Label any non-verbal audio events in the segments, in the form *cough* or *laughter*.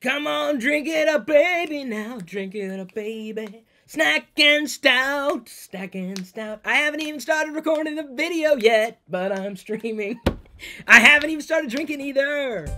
Come on, drink it up, baby, now drink it up, baby. Snack and stout, snack and stout. I haven't even started recording the video yet, but I'm streaming. *laughs* I haven't even started drinking either.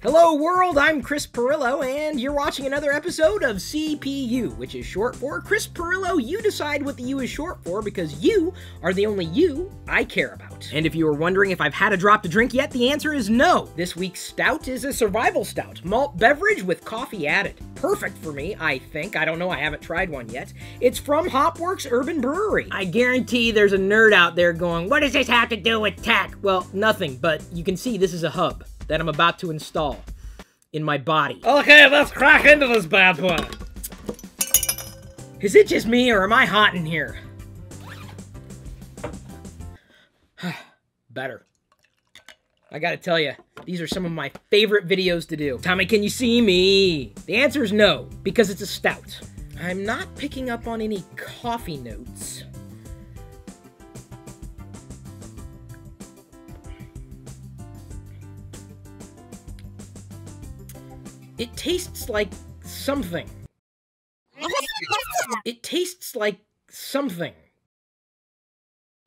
Hello world, I'm Chris Pirillo, and you're watching another episode of CPU, which is short for Chris Pirillo. You decide what the U is short for because you are the only you I care about. And if you were wondering if I've had a drop to drink yet, the answer is no. This week's stout is a survival stout, malt beverage with coffee added. Perfect for me, I think. I don't know, I haven't tried one yet. It's from Hopworks Urban Brewery. I guarantee there's a nerd out there going, what does this have to do with tech? Well, nothing, but you can see this is a hub that I'm about to install in my body. Okay, let's crack into this bad boy. Is it just me or am I hot in here? *sighs* Better. I gotta tell you, these are some of my favorite videos to do. Tommy, can you see me? The answer is no, because it's a stout. I'm not picking up on any coffee notes. It tastes like something. *laughs* It tastes like something.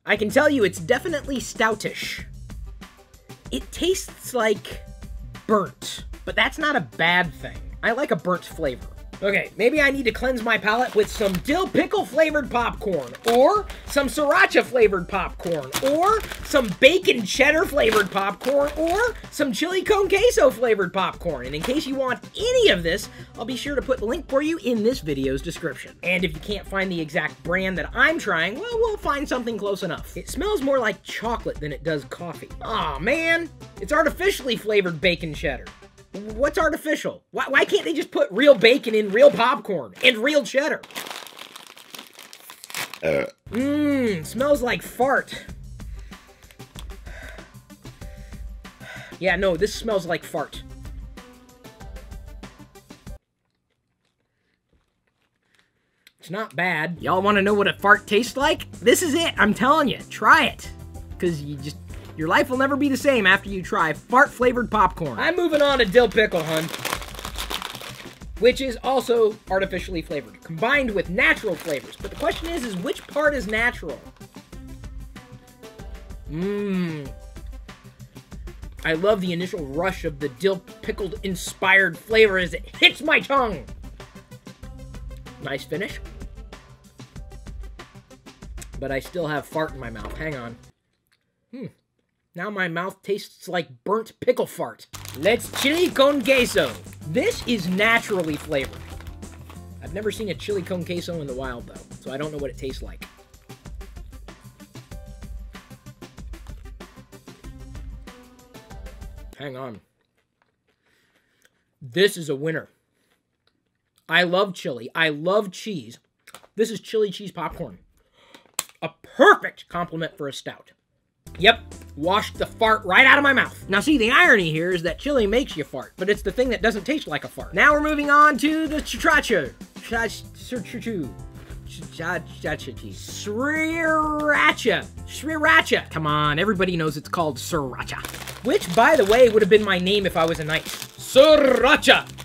I can tell you it's definitely stoutish. It tastes like burnt, but that's not a bad thing. I like a burnt flavor. Okay, maybe I need to cleanse my palate with some dill pickle flavored popcorn, or some sriracha flavored popcorn, or some bacon cheddar flavored popcorn, or some chili con queso flavored popcorn. And in case you want any of this, I'll be sure to put the link for you in this video's description. And if you can't find the exact brand that I'm trying, well, we'll find something close enough. It smells more like chocolate than it does coffee. Aw, oh, man, it's artificially flavored bacon cheddar. What's artificial? Why, why can't they just put real bacon in real popcorn and real cheddar? Mmm, uh. smells like fart. Yeah, no, this smells like fart. It's not bad. Y'all want to know what a fart tastes like? This is it. I'm telling you. Try it. Because you just your life will never be the same after you try fart-flavored popcorn. I'm moving on to dill pickle, hun. Which is also artificially flavored, combined with natural flavors. But the question is, is which part is natural? Mmm. I love the initial rush of the dill pickled inspired flavor as it hits my tongue. Nice finish. But I still have fart in my mouth. Hang on. Hmm. Now my mouth tastes like burnt pickle fart. Let's chili con queso. This is naturally flavored. I've never seen a chili con queso in the wild though, so I don't know what it tastes like. Hang on. This is a winner. I love chili. I love cheese. This is chili cheese popcorn. A perfect compliment for a stout. Yep, washed the fart right out of my mouth. Now see, the irony here is that chili makes you fart, but it's the thing that doesn't taste like a fart. Now we're moving on to the chitracha. Sriracha. Sriracha. Come on, everybody knows it's called sriracha. Which, by the way, would have been my name if I was a knight. Sriracha.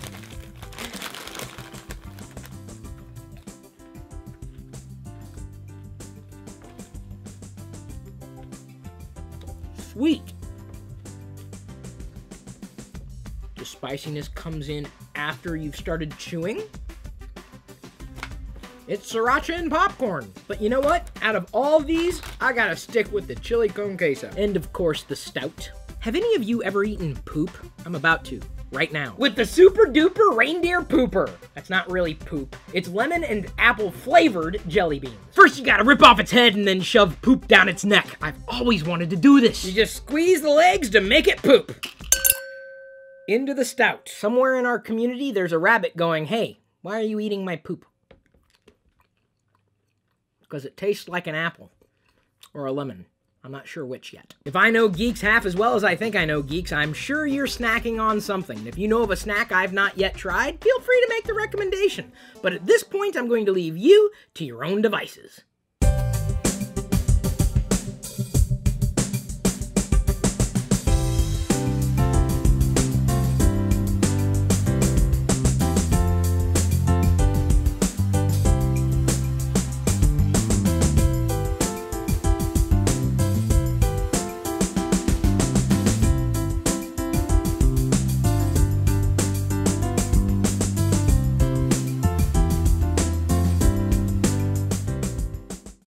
Sweet. The spiciness comes in after you've started chewing. It's sriracha and popcorn. But you know what? Out of all these, I gotta stick with the chili con queso. And of course, the stout. Have any of you ever eaten poop? I'm about to right now. With the super duper reindeer pooper. That's not really poop. It's lemon and apple flavored jelly beans. First you gotta rip off its head and then shove poop down its neck. I've always wanted to do this. You just squeeze the legs to make it poop. Into the stout. Somewhere in our community there's a rabbit going, hey, why are you eating my poop? Because it tastes like an apple. Or a lemon. I'm not sure which yet. If I know geeks half as well as I think I know geeks, I'm sure you're snacking on something. If you know of a snack I've not yet tried, feel free to make the recommendation. But at this point, I'm going to leave you to your own devices.